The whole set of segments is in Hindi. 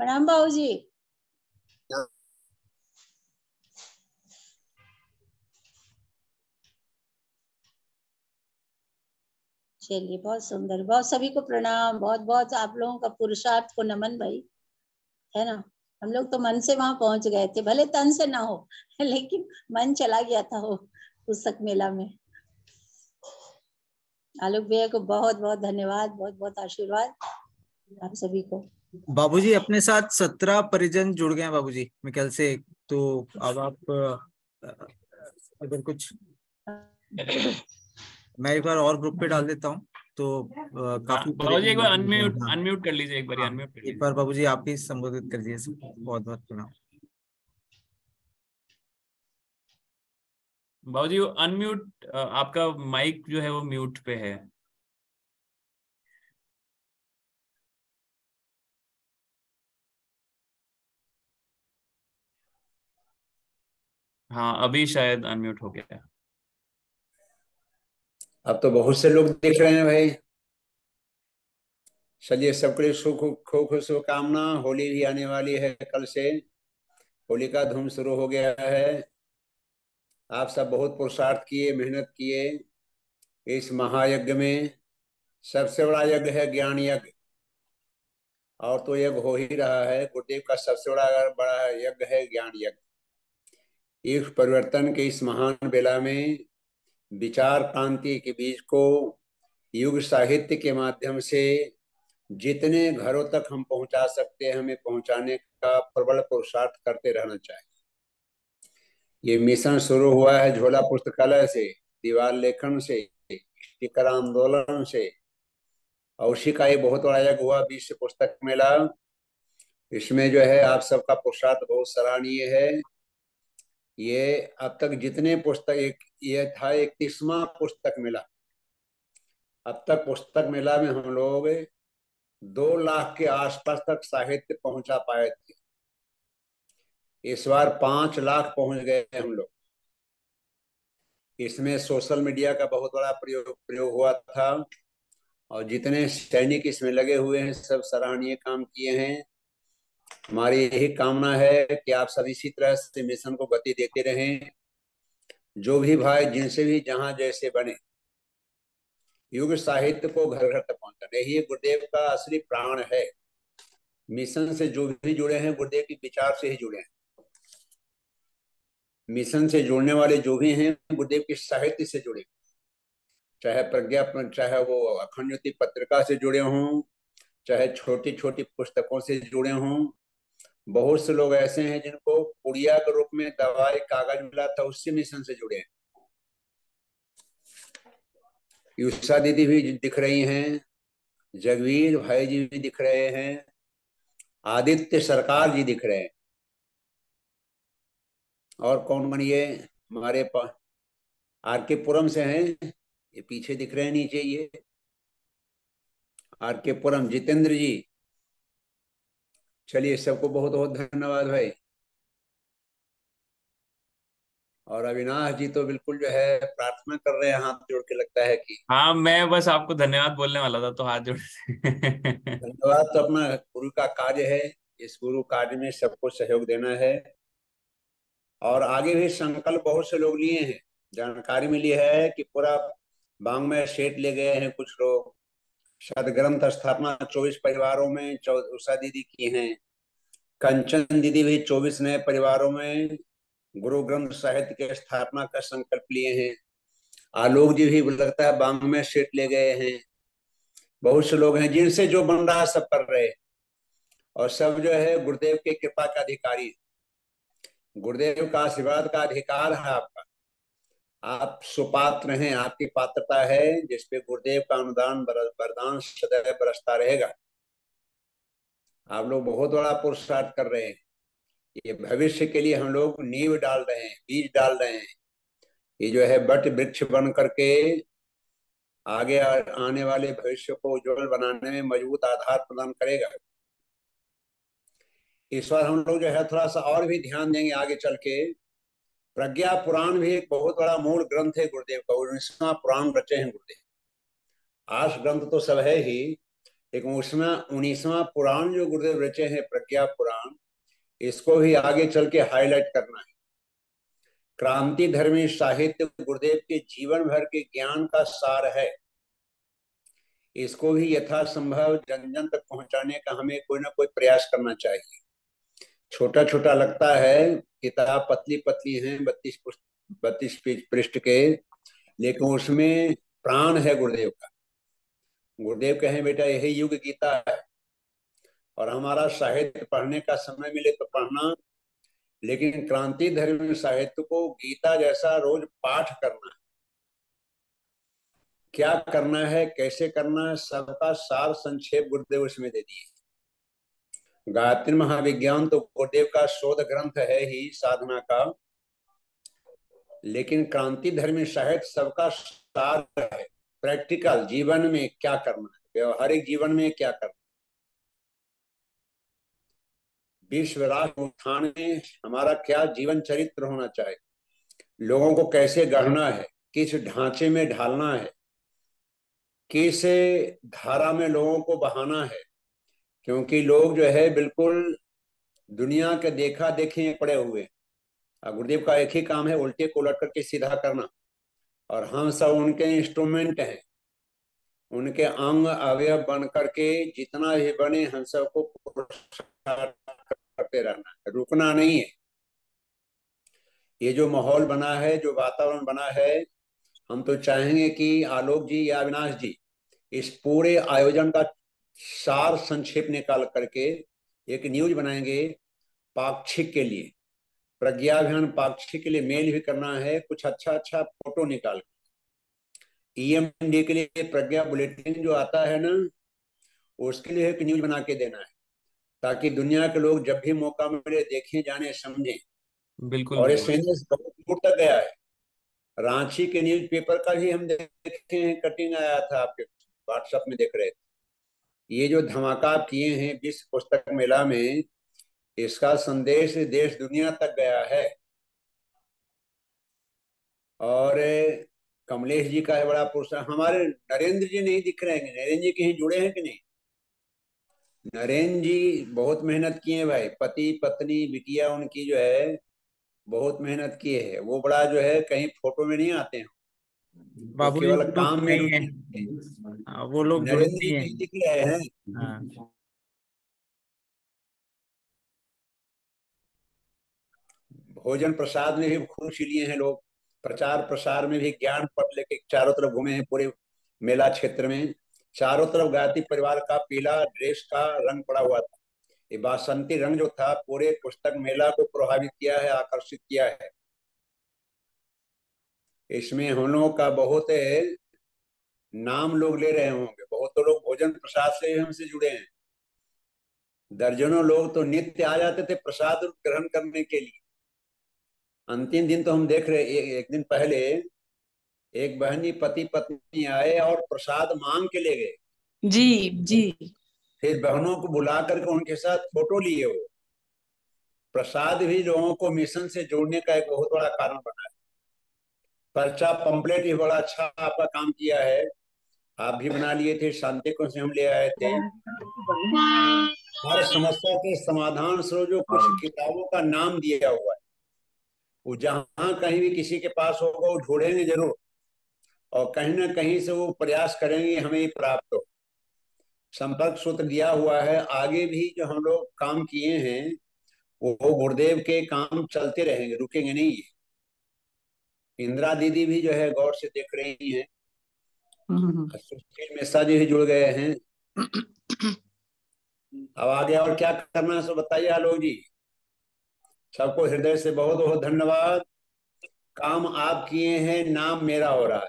प्रणाम बाबू जी चलिए, बहुत सुंदर, बहुत सभी को प्रणाम, बहुत बहुत आप लोगों का पुरुषार्थ को नमन भाई, है ना? हम लोग तो मन से वहाँ पहुँच गए थे, भले तन से ना हो, लेकिन मन चला गया था वो पुस्तक मेला में। आलोक भैया को बहुत बहुत धन्यवाद, बहुत बहुत आशीर्वाद, आप सभी को। बाबूजी अपने साथ सत्रह परिजन जुड़ गए हैं बाबूजी। मैं कल से तो अब आप अगर कुछ मैं एक बार और ग्रुप पे डाल देता हूँ तो काफ़ी बाबूजी एक बार अनम्यूट अनम्यूट कर लीजिए एक बार अनम्यूट हाँ, एक बार बाबूजी आप ही संबोधित कर दीजिए बहुत बहुत प्रणाम। बाबूजी अनम्यूट आपका माइक जो है वो म्यूट पे है। हाँ अभी शायद अनम्यूट हो गया। अब तो बहुत से लोग देख रहे हैं भाई। चलिए सबके लिए सुख खो खो शुभकामना। होली भी आने वाली है कल से। होली का धूम शुरू हो गया है। आप सब बहुत पुरुषार्थ किए, मेहनत किए इस महायज्ञ में। सबसे बड़ा यज्ञ है ज्ञान यज्ञ। और तो यज्ञ हो ही रहा है। गुरुदेव का सबसे बड़ा बड़ा यज्ञ है ज्ञान यज्ञ। इस परिवर्तन के इस महान बेला में विचार क्रांति के बीज को युग साहित्य के माध्यम से जितने घरों तक हम पहुँचा सकते हैं, हमें पहुँचाने का प्रबल पुरुषार्थ करते रहना चाहिए। ये मिशन शुरू हुआ है झोला पुस्तकालय से, दीवार लेखन से स्टिकर आंदोलन से। और उसी का ये बहुत बड़ा यज्ञ हुआ विश्व पुस्तक मेला। इसमें जो है आप सबका पुरुषार्थ बहुत सराहनीय है। ये अब तक जितने पुस्तक, एक, ये था इकतीसवा पुस्तक मेला। अब तक पुस्तक मेला में हम लोग दो लाख के आसपास तक साहित्य पहुँचा पाए थे। इस बार पाँच लाख पहुँच गए हम लोग। इसमें सोशल मीडिया का बहुत बड़ा प्रयोग प्रयोग हुआ था। और जितने सैनिक इसमें लगे हुए हैं, सब सराहनीय काम किए हैं। हमारी यही कामना है कि आप सब इसी तरह से मिशन को गति देते रहें। जो भी भाई जिनसे भी जहाँ जैसे बने, युग साहित्य को घर घर तक पहुंचाना यही गुरुदेव का असली प्राण है। मिशन से जो भी जुड़े हैं, गुरुदेव के विचार से ही जुड़े हैं। मिशन से जुड़ने वाले जो भी हैं, गुरुदेव के साहित्य से जुड़े। चाहे प्रज्ञा चाहे वो अखंड पत्रिका से जुड़े हों, चाहे छोटी छोटी पुस्तकों से जुड़े हों बहुत से लोग ऐसे हैं जिनको पुड़िया के रूप में दवाई, कागज़ मिला था, उससे मिशन से जुड़े युषा दीदी भी दिख रही हैं, जगवीर भाई जी भी दिख रहे हैं, आदित्य सरकार जी दिख रहे हैं। और कौन बनिए? हमारे आर के पुरम से हैं, ये पीछे दिख रहे हैं नीचे, ये। आर के पुरम, जितेंद्र जी चलिए सबको बहुत बहुत धन्यवाद भाई। और अविनाश जी तो बिल्कुल जो है प्रार्थना कर रहे हैं हाथ जोड़ के लगता है कि हाँ मैं बस आपको धन्यवाद बोलने वाला था तो हाथ जोड़ धन्यवाद तो अपना गुरु का कार्य है इस गुरु कार्य में सबको सहयोग देना है। और आगे भी संकल्प बहुत से लोग लिए हैं जानकारी मिली है कि पूरा बांग में सेट ले गए हैं कुछ लोग। शायद ग्रंथ स्थापना चौबीस परिवारों में उषा दीदी की है। कंचन दीदी भी चौबीस नए परिवारों में गुरु ग्रंथ साहित्य के स्थापना का संकल्प लिए हैं। आलोक जी भी लगता है बांग में सेट ले गए हैं। बहुत से लोग हैं जिनसे जो बन रहा सब कर रहे और सब जो है गुरुदेव के कृपा का अधिकारी। गुरुदेव का आशीर्वाद का अधिकार है आपका। आप सुपात्र हैं, आपकी पात्रता है, जिसपे गुरुदेव का अनुदान वरदान सदैव बरसता रहेगा। आप लोग बहुत बड़ा पुरुषार्थ कर रहे हैं। ये भविष्य के लिए हम लोग नींव डाल रहे हैं, बीज डाल रहे हैं। ये जो है बट वृक्ष बन करके आगे आने वाले भविष्य को उज्जवल बनाने में मज़बूत आधार प्रदान करेगा। इस बार हम लोग जो है थोड़ा सा और भी ध्यान देंगे आगे चल के। प्रज्ञा पुराण भी एक बहुत बड़ा मूल ग्रंथ है गुरुदेव का उन्नीसवा पुराण रचे हैं गुरुदेव। आश ग्रंथ तो सब है ही, लेकिन उसमें उन्नीसवा पुराण जो गुरुदेव रचे हैं प्रज्ञा पुराण इसको भी आगे चल के हाईलाइट करना है। क्रांति धर्मी साहित्य गुरुदेव के जीवन भर के ज्ञान का सार है। इसको भी यथासंभव जन जन तक पहुँचाने का हमें कोई ना कोई प्रयास करना चाहिए। छोटा छोटा लगता है, किताब पतली पतली है, बत्तीस बत्तीस पृष्ठ के, लेकिन उसमें प्राण है गुरुदेव का। गुरुदेव कहे, बेटा, यही युग गीता है, और हमारा साहित्य पढ़ने का समय मिले तो पढ़ना, लेकिन क्रांति धर्म साहित्य को गीता जैसा रोज पाठ करना है। क्या करना है, कैसे करना है, सबका सार संक्षेप गुरुदेव उसमें दे दिए गायत्री महाविज्ञान तो गुरुदेव का शोध ग्रंथ है ही साधना का। लेकिन क्रांति धर्मी साहित्य सबका सार है। प्रैक्टिकल जीवन में क्या करना है? व्यवहारिक जीवन में क्या करना विश्व राष्ट्र उत्थान में हमारा क्या जीवन चरित्र होना चाहिए? लोगों को कैसे गढ़ना है? किस ढांचे में ढालना है? किस धारा में लोगों को बहाना है? क्योंकि लोग जो है बिल्कुल दुनिया के देखा देखे पड़े हुए गुरुदेव का एक ही काम है, उल्टे को उलट करके सीधा करना। और हम सब उनके इंस्ट्रूमेंट हैं। उनके अंग अवयव बन करके जितना भी बने, हम सबको करते रहना है। रुकना नहीं है। ये जो माहौल बना है, जो वातावरण बना है, हम तो चाहेंगे कि आलोक जी या अविनाश जी, इस पूरे आयोजन का सार संक्षेप निकाल करके एक न्यूज़ बनाएँगे पाक्षिक के लिए। प्रज्ञाभियान पाक्षिक के लिए मेल भी करना है कुछ अच्छा अच्छा फ़ोटो निकाल ईएमडी के लिए प्रज्ञा बुलेटिन जो आता है ना उसके लिए एक न्यूज़ बना के देना है ताकि दुनिया के लोग जब भी मौका मिले देखें जाने समझें। बिल्कुल और इस बहुत दूर तक गया है। रांची के न्यूज़ पेपर का भी हम देखे हैं कटिंग आया था आपके व्हाट्सएप में देख रहे थे। ये जो धमाका किए हैं विश्व पुस्तक मेला में, इसका संदेश देश दुनिया तक गया है। और, कमलेश जी का है बड़ा पुरस्कार हमारे नरेंद्र जी नहीं दिख रहे हैं। नरेंद्र जी कहीं जुड़े हैं कि नहीं? नरेंद्र जी बहुत मेहनत किए भाई। पति, पत्नी, बिटिया उनकी जो है, बहुत मेहनत किए है। वो बड़ा जो है, कहीं फ़ोटो में नहीं आते हैं। बाबू काम में है। हाँ, वो लोग नरेंद्र जी दिख रहे हैं। हाँ। भोजन प्रसाद में भी खूब लिए हैं लोग। प्रचार प्रसार में भी ज्ञान पट लेके चारों तरफ़ घूमे हैं पूरे मेला क्षेत्र में। चारों तरफ़ गायत्री परिवार का पीला ड्रेस का रंग पड़ा हुआ था। ये बासंती रंग जो था पूरे पुस्तक मेला को प्रभावित किया है आकर्षित किया है। इसमें हम लोगों का बहुत नाम लोग ले रहे होंगे। बहुत तो लोग भोजन प्रसाद से हमसे जुड़े हैं। दर्जनों लोग तो नित्य आ जाते थे प्रसाद ग्रहण करने के लिए। अंतिम दिन तो हम देख रहे एक, एक दिन पहले एक बहनी पति पत्नी आए और प्रसाद मांग के ले गए। जी जी। फिर बहनों को बुला करके उनके साथ फ़ोटो लिए वो। प्रसाद भी लोगों को मिशन से जोड़ने का एक बहुत बड़ा कारण बना है पर्चा पंपलेट भी बड़ा अच्छा आपका काम किया है। आप भी बना लिए थे शांति को से हम ले आए थे। हर समस्या के समाधान से जो कुछ किताबों का नाम दिया हुआ है वो जहाँ कहीं भी किसी के पास होगा वो ढूंढेंगे ज़रूर। और कहीं ना कहीं से वो प्रयास करेंगे हमें प्राप्त हो। संपर्क सूत्र दिया हुआ है आगे भी जो हम लोग काम किए हैं वो गुरुदेव के काम चलते रहेंगे रुकेंगे नहीं। इंदिरा दीदी भी जो है गौर से देख रही हैं। सुशील मिश्रा जी भी जुड़ गए हैं। अब आगे और क्या करना है सो बताइए आलोक जी। सबको हृदय से बहुत बहुत धन्यवाद। काम आप किए हैं नाम मेरा हो रहा है।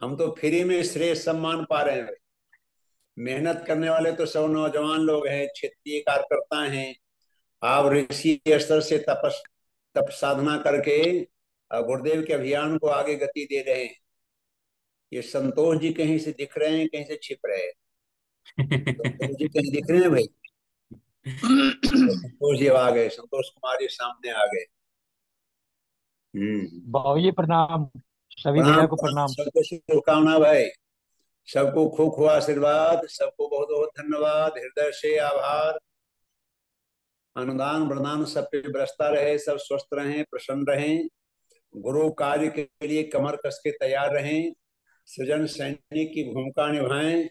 हम तो फ्री में श्रेय सम्मान पा रहे हैं। मेहनत करने वाले तो सब नौजवान लोग हैं क्षेत्रीय कार्यकर्ता हैं। आप ऋषि स्तर से तपस तप साधना करके गुरुदेव के अभियान को आगे गति दे रहे हैं। ये संतोष जी कहीं से दिख रहे हैं कहीं से छिप रहे हैं। संतोष जी कहीं दिख रहे हैं भाई? संतोष जी आ गए संतोष कुमार जी सामने आ गए। हम्म। जी प्रणाम। सभी भैया को प्रणाम। सबको शुभकामना भाई। सबको खूब खूब आशीर्वाद सबको बहुत बहुत धन्यवाद। हृदय से आभार। अनुदान वरदान सब पे बरसता रहे सब स्वस्थ रहें प्रसन्न रहें। गुरु कार्य के लिए कमर कस के तैयार रहें, सृजन सैनिक की भूमिका निभाएँ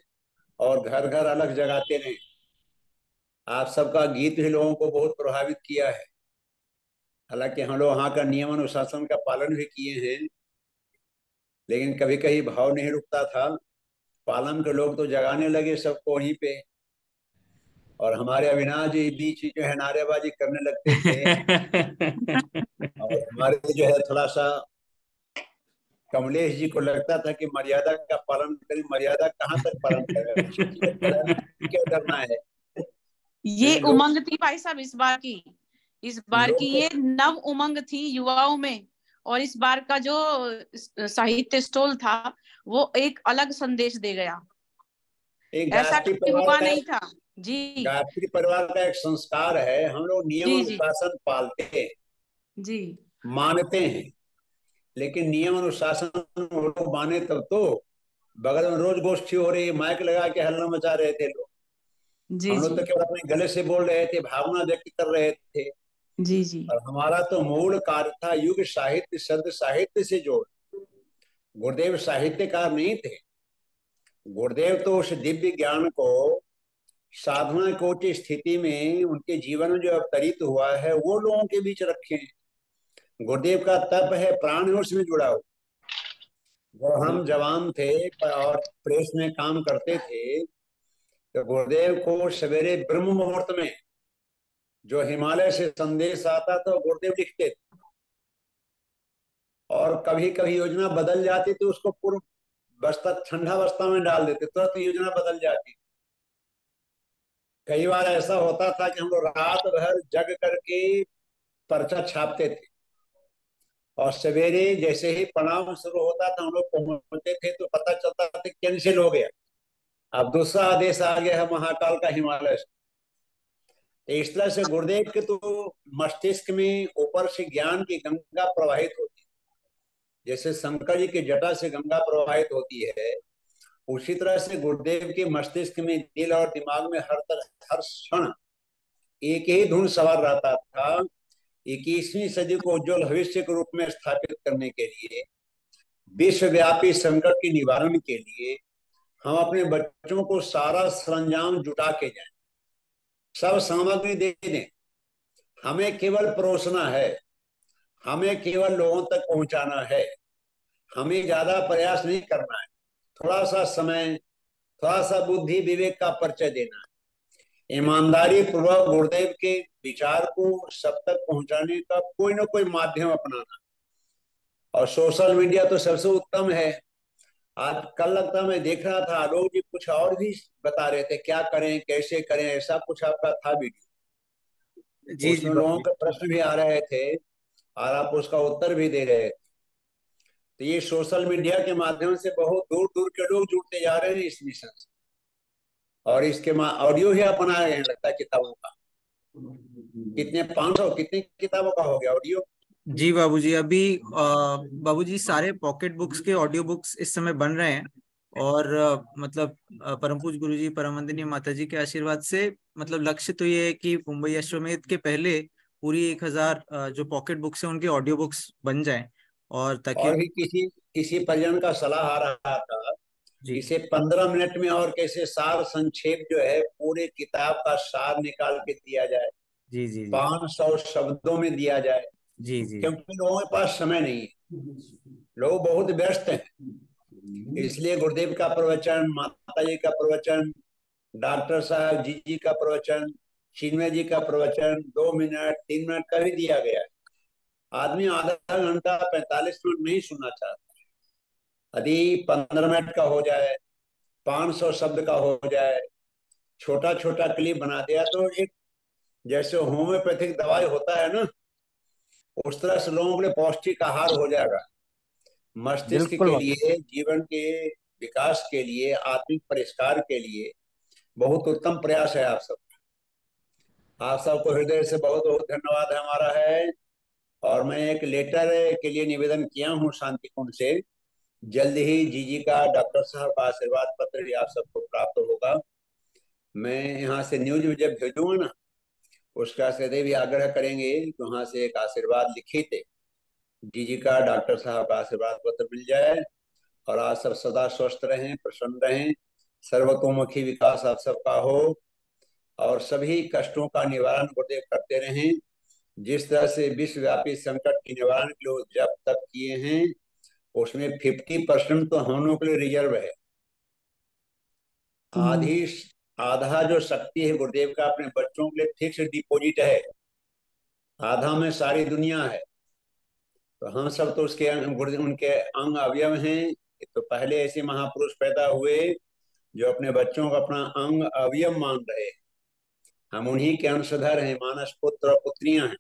और घर घर अलग जगाते रहें। आप सबका गीत भी लोगों को बहुत प्रभावित किया है। हालाँकि हम लोग वहाँ का नियम अनुशासन का पालन भी किए हैं, लेकिन कभी कभी भाव नहीं रुकता था। पालम के लोग तो जगाने लगे सबको वहीं पे। और हमारे अविनाश जी बीच जो है नारेबाजी करने लगते थे। हमारे जो है थोड़ा सा कमलेश जी को लगता था कि मर्यादा का पालन करें। मर्यादा कहाँ तक पालन करें? क्या करना है? ये उमंग थी भाई साहब इस बार की। इस बार की ये नव उमंग थी युवाओं में। और इस बार का जो साहित्य स्टोल था वो एक अलग संदेश दे गया। ऐसा हुआ नहीं था। जी। गायत्री परिवार का एक संस्कार है। हम लोग नियम अनुशासन पालते हैं। जी। मानते हैं लेकिन नियम अनुशासन लोग माने तब तो बगल में रोज गोष्ठी हो रही माइक लगा के हल्ला मचा रहे थे लोग। जी हम लोग तो केवल अपने गले से बोल रहे थे भावना व्यक्त कर रहे थे। जी जी। और हमारा तो मूल कार्य था युग साहित्य शब्द साहित्य से जोड़। गुरुदेव साहित्यकार नहीं थे। गुरुदेव तो उस दिव्य ज्ञान को साधना कोच स्थिति में उनके जीवन में जो अवतरित हुआ है वो लोगों के बीच रखे गुरुदेव का तप है, प्राण है, उसमें जुड़ा हुआ। जब हम जवान थे और प्रेस में काम करते थे तो गुरुदेव को सवेरे ब्रह्म मुहूर्त में जो हिमालय से संदेश आता तो गुरुदेव लिखते थे। और कभी कभी योजना बदल जाती तो उसको पूर्व बस्ता, ठंडा बस्ता में डाल देते, तुरंत तो योजना बदल जाती। कई बार ऐसा होता था कि हम लोग रात भर जग करके पर्चा छापते थे। और सवेरे जैसे ही प्रणाम शुरू होता था, हम लोग पहुँचते थे तो पता चलता था कैंसिल हो गया। अब दूसरा आदेश आ गया है महाकाल का हिमालय से। तो इस तरह से गुरुदेव के तो मस्तिष्क में ऊपर से ज्ञान की गंगा प्रवाहित होती है। जैसे शंकर जी की जटा से गंगा प्रवाहित होती है, उसी तरह से गुरुदेव के मस्तिष्क में दिल और दिमाग में हर तरह, हर क्षण एक ही धुन सवार रहता था। इक्कीसवीं सदी को उज्जवल भविष्य के रूप में स्थापित करने के लिए, विश्वव्यापी संकट के निवारण के लिए, हम अपने बच्चों को सारा सरंजाम जुटा के जाए। सब सामग्री दे दें। हमें केवल परोसना है। हमें केवल लोगों तक पहुंचाना है। हमें ज़्यादा प्रयास नहीं करना है। थोड़ा सा समय, थोड़ा सा बुद्धि, विवेक का परिचय देना है। ईमानदारी पूर्वक गुरुदेव के विचार को सब तक पहुँचाने का कोई ना कोई माध्यम अपनाना। और सोशल मीडिया तो सबसे उत्तम है। आज कल लगता मैं देख रहा था आलोक जी कुछ और भी बता रहे थे क्या करें कैसे करें ऐसा कुछ आपका था वीडियो। जी जी लोगों के प्रश्न भी आ रहे थे और आप उसका उत्तर भी दे रहे थे। तो ये सोशल मीडिया के माध्यम से बहुत दूर दूर के लोग जुड़ते जा रहे हैं इस मिशन से। और इसके ऑडियो ही अपना रहे हैं लगता है किताबों का। कितने पाँच सौ कितने किताबों का हो गया ऑडियो जी बाबूजी अभी बाबूजी सारे पॉकेट बुक्स के ऑडियो बुक्स इस समय बन रहे हैं और आ, मतलब परम पूज गुरु जी परमंदनी माता जी के आशीर्वाद से मतलब लक्ष्य तो ये है कि मुंबई अश्वमेध के पहले पूरी एक हज़ार जो पॉकेट बुक्स है उनके ऑडियो बुक्स बन जाएँ और ताकि और भी किसी किसी परिजन का सलाह आ रहा था। इसे पंद्रह मिनट में और कैसे सार संक्षेप जो है पूरे किताब का सार निकाल के दिया जाए। जी जी। पाँच सौ शब्दों में दिया जाए। जी जी। क्योंकि लोगों के पास समय नहीं है। लोग बहुत व्यस्त हैं। इसलिए गुरुदेव का प्रवचन माता जी का प्रवचन डॉक्टर साहब जी जी का प्रवचन चिन्मय जी का प्रवचन दो मिनट तीन मिनट का भी दिया गया है। आदमी आधा घंटा पैंतालीस मिनट नहीं सुनना चाहता। यदि पंद्रह मिनट का हो जाए पाँच सौ शब्द का हो जाए छोटा छोटा क्लिप बना दिया तो एक जैसे होम्योपैथिक दवाई होता है ना उस तरह से लोगों के लिए पौष्टिक आहार हो जाएगा। मस्तिष्क के लिए जीवन के विकास के लिए आत्मिक परिष्कार के लिए बहुत उत्तम प्रयास है आप सब आप सबको हृदय से बहुत बहुत धन्यवाद हमारा है और मैं एक लेटर के लिए निवेदन किया हूँ शांति कुंड से। जल्द ही जीजी का डॉक्टर साहब का आशीर्वाद पत्र भी आप सबको प्राप्त होगा। मैं यहाँ से न्यूज़ जब भेजूँगा ना, उसका सदैव भी आग्रह करेंगे तो वहाँ से एक आशीर्वाद लिखित जीजी का डॉक्टर साहब का आशीर्वाद पत्र मिल जाए और आप सब सदा स्वस्थ रहें, प्रसन्न रहें, सर्वतोमुखी विकास आप सबका हो और सभी कष्टों का निवारण गुरुदेव करते रहें। जिस तरह से विश्वव्यापी संकट के निवारण के लिए जब तक किए हैं उसमें फिफ्टी परसेंट तो हम लोगों के लिए रिज़र्व है। आधी आधा जो शक्ति है गुरुदेव का अपने बच्चों के लिए फिक्स डिपॉजिट है। आधा में सारी दुनिया है। तो हम सब तो उसके गुरुदेव उनके अंग अवयव हैं। तो पहले ऐसे महापुरुष पैदा हुए जो अपने बच्चों को अपना अंग अवयव मान रहे हम उन्हीं के अंशधर हैं मानस पुत्र और पुत्रियाँ हैं।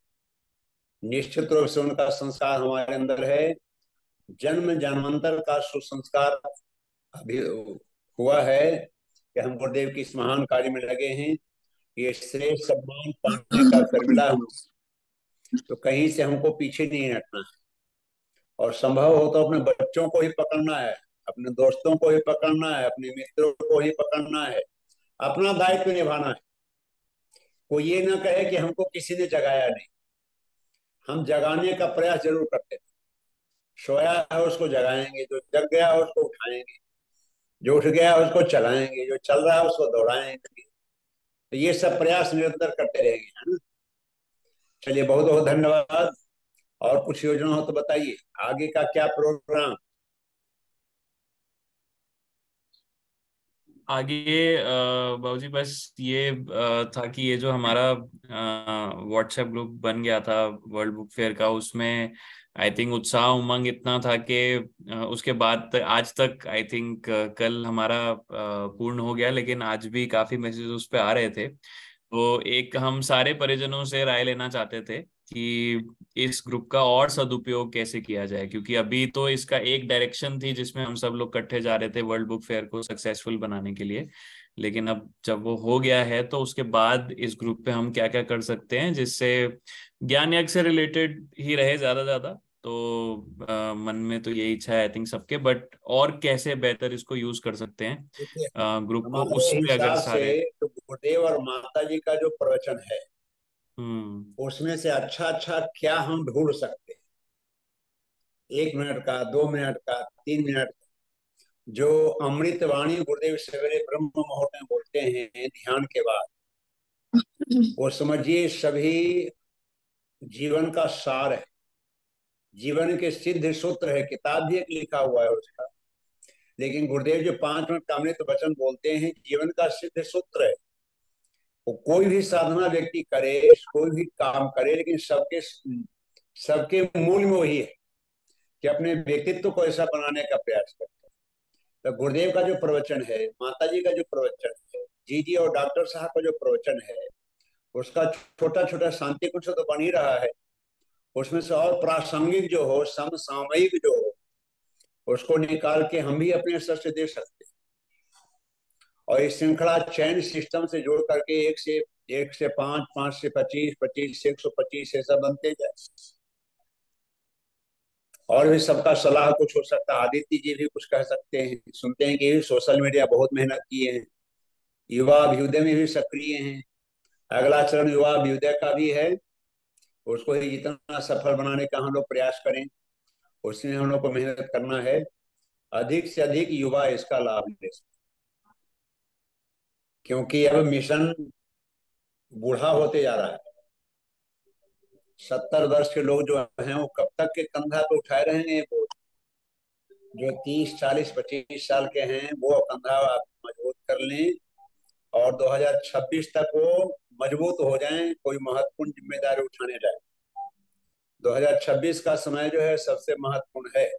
निश्चित रूप से उनका संस्कार हमारे अंदर है। जन्म जन्मांतर का सुसंस्कार अभी हुआ है कि हम गुरुदेव की इस महान कार्य में लगे हैं। ये श्रेष्ठ सम्मान पाने का कर हम तो कहीं से हमको पीछे नहीं हटना है। और संभव हो तो अपने बच्चों को ही पकड़ना है, अपने दोस्तों को ही पकड़ना है, अपने मित्रों को ही पकड़ना है, अपना दायित्व निभाना है। कोई ये ना कहे कि हमको किसी ने जगाया नहीं। हम जगाने का प्रयास ज़रूर करते हैं। सोया है उसको जगाएँगे जो जग गया है उसको उठाएँगे, जो उठ गया है उसको चलाएँगे, जो चल रहा है उसको दौड़ाएँगे तो ये सब प्रयास निरंतर करते रहेंगे, है ना? चलिए बहुत बहुत धन्यवाद। और कुछ योजना हो तो बताइए। आगे का क्या प्रोग्राम? आगे बाबूजी, बस ये था कि ये जो हमारा व्हाट्सएप ग्रुप बन गया था वर्ल्ड बुक फेयर का, उसमें आई थिंक उत्साह उमंग इतना था कि उसके बाद आज तक आई थिंक कल हमारा पूर्ण हो गया, लेकिन आज भी काफ़ी मैसेज उस पर आ रहे थे। तो एक हम सारे परिजनों से राय लेना चाहते थे कि इस ग्रुप का और सदुपयोग कैसे किया जाए? क्योंकि अभी तो इसका एक डायरेक्शन थी जिसमें हम सब लोग इकट्ठे जा रहे थे वर्ल्ड बुक फेयर को सक्सेसफुल बनाने के लिए। लेकिन अब जब वो हो गया है तो उसके बाद इस ग्रुप पे हम क्या क्या कर सकते हैं जिससे ज्ञान यज्ञ से रिलेटेड ही रहे ज़्यादा ज़्यादा तो आ, मन में तो यही इच्छा है आई थिंक सबके बट और कैसे बेहतर इसको यूज़ कर सकते हैं? ग्रुप को उसमें अगर सारे तो गुरुदेव और माता जी का जो प्रवचन है। उसमें से अच्छा अच्छा क्या हम ढूंढ सकते हैं? एक मिनट का, दो मिनट का, तीन मिनट का। जो अमृत वाणी गुरुदेव सवेरे ब्रह्म मुहूर्त में बोलते हैं ध्यान के बाद, वो समझिए सभी जीवन का सार है। जीवन के सिद्ध सूत्र है, किताब भी एक लिखा हुआ है उसका। लेकिन गुरुदेव जो पाँच मिनट का अमृत वचन बोलते हैं, जीवन का सिद्ध सूत्र है। वो कोई भी साधना व्यक्ति करे, कोई भी काम करे, लेकिन सबके सबके मूल में वही है कि अपने व्यक्तित्व को ऐसा बनाने का प्रयास करते तो गुरुदेव का जो प्रवचन है माता जी का जो प्रवचन है जी जी और डॉक्टर साहब का जो प्रवचन है, उसका छोटा छोटा शांति कुछ तो बन ही रहा है। उसमें से और प्रासंगिक जो हो, समसामयिक जो हो, उसको निकाल के हम भी अपने स्तर से दे सकते और इस श्रृंखला चैन सिस्टम से जोड़ करके एक से एक से पाँच पाँच से पच्चीस पच्चीस से एक सौ पच्चीस ऐसा बनते जाए और भी सबका सलाह कुछ हो सकता है। आदित्य जी भी कुछ कह सकते हैं, सुनते हैं कि सोशल मीडिया बहुत मेहनत किए हैं। युवा अभ्युदय में भी सक्रिय हैं। अगला चरण युवा अभ्युदय का भी है। उसको ही जितना सफल बनाने का हम लोग प्रयास करें। उसमें हम लोग को मेहनत करना है। अधिक से अधिक युवा इसका लाभ ले सकते क्योंकि अब मिशन बूढ़ा होते जा रहा है। सत्तर वर्ष के लोग जो हैं, वो कब तक के कंधा पे उठाए रहेंगे? वो जो तीस, चालीस, पच्चीस साल के हैं, वो कंधा आप मज़बूत कर लें और 2026 तक वो मज़बूत हो जाएँ, कोई महत्वपूर्ण ज़िम्मेदारी उठाने जाए 2026 का समय जो है, सबसे महत्वपूर्ण है।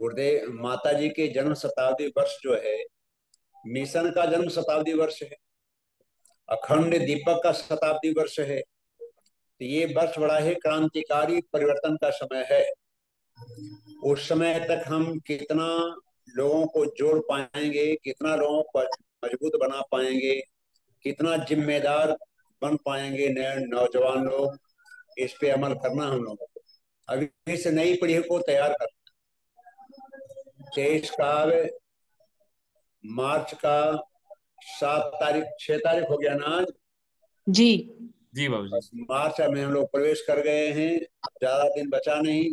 गुरुदेव माता जी के जन्म शताब्दी वर्ष जो है मिशन का जन्म शताब्दी वर्ष है, अखंड दीपक का शताब्दी वर्ष है। तो ये वर्ष बड़ा ही क्रांतिकारी परिवर्तन का समय है। उस समय तक हम कितना लोगों को जोड़ पाएँगे, कितना लोगों को मज़बूत बना पाएँगे, कितना जिम्मेदार बन पाएँगे नए नौजवान लोग, इस पे अमल करना हम लोगों को। अभी इस नई पीढ़ी को तैयार करना तेईस का मार्च का सात तारीख छह तारीख हो गया ना जी। जी बाबू जी। मार्च में हम लोग प्रवेश कर गए हैं ज़्यादा दिन बचा नहीं।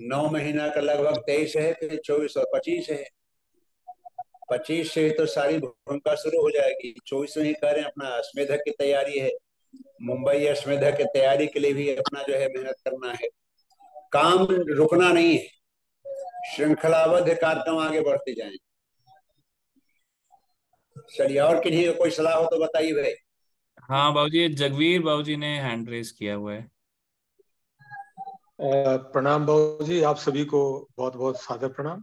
नौ महीना का लगभग तेईस है फिर चौबीस और पच्चीस है। पच्चीस से तो सारी भूमिका शुरू हो जाएगी। चौबीस में ही कह रहे हैं अपना अस्मेधक की तैयारी है। मुंबई अस्मेधक की तैयारी के लिए भी अपना जो है मेहनत करना है। काम रुकना नहीं है। श्रृंखलाबद्ध कार्यक्रम आगे बढ़ते जाएँ चलिए और किन्हीं कोई सलाह हो तो बताइए भाई। हाँ बाबूजी जगवीर बाबूजी ने हैंड रेस किया हुआ है। प्रणाम बाबूजी आप सभी को बहुत बहुत सादर प्रणाम।